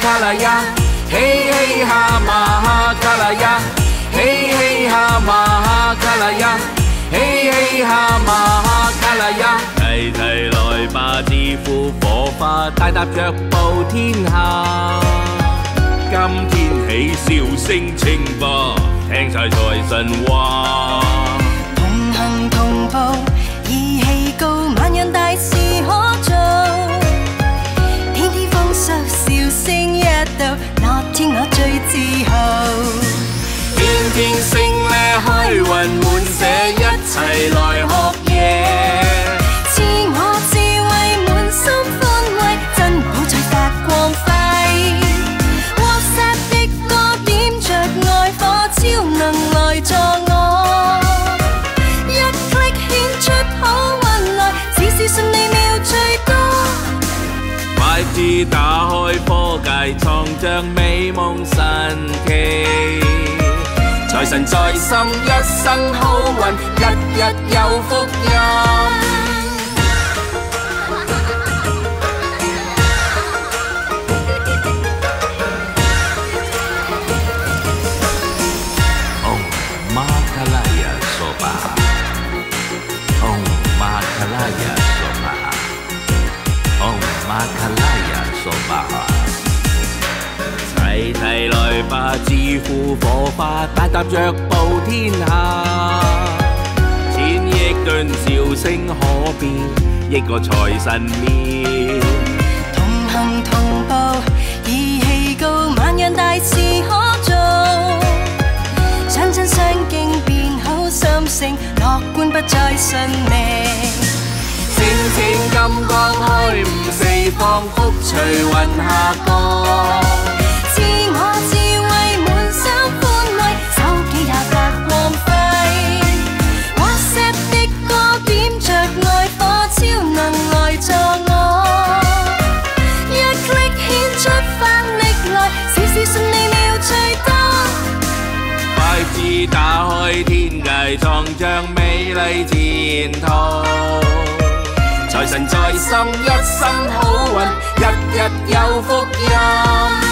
卡拉呀，嘿嘿哈马卡拉呀，嘿嘿哈马卡拉呀，嘿嘿哈马卡拉呀，齐齐来吧，自负火花，大踏着步天下。今天起笑声清吧，听晒财神话。 快智打开科界，创张美梦神奇。财神在心，一生好运，日日有福音。Oh, Makalaya Soba. Oh, Makalaya Soba. Oh, Makalaya Soba. 齐齐来吧，自负火花，大踏着步天下。千亿吨笑声可变，亿个财神庙。同行同步，义气高，万样大事可做。相亲相敬变好心性，乐观不再信命。星星金光开 悟四方，福随云下降。自我智慧满心欢慰，手机也发光辉。WhatsApp 的歌点着爱火，超能来助我。一 click 献出发力来，事事顺利妙最多。快智打开天界，创张美丽前途。 神在心，一生好运，日日有福音。